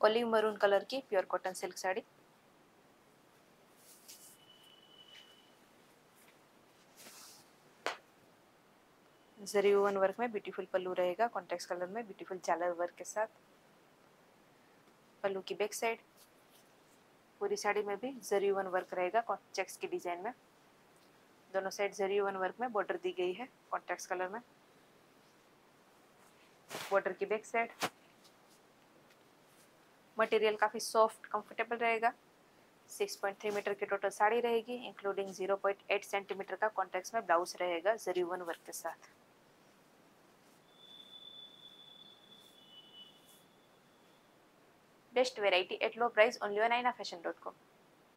Olive maroon colour की pure cotton silk sari. Zari one work में beautiful pallu रहेगा contrast colour में beautiful झालर वर्क के साथ। पल्लू की बैक साइड पूरी साड़ी में भी जरी वन वर्क रहेगा चेक्स की डिज़ाइन में। दोनों साइड जरी वन वर्क में बॉर्डर दी गई है कॉन्टेक्स कलर में। बॉर्डर की बैक साइड मटेरियल काफ़ी सॉफ्ट कंफर्टेबल रहेगा। 6.3 मीटर की टोटल साड़ी रहेगी इंक्लूडिंग 0.8 सेंटीमीटर का कॉन्टेक्स में ब्लाउज रहेगा जरी वन वर्क के साथ। Best variety at low price only on Aaina fashion dot com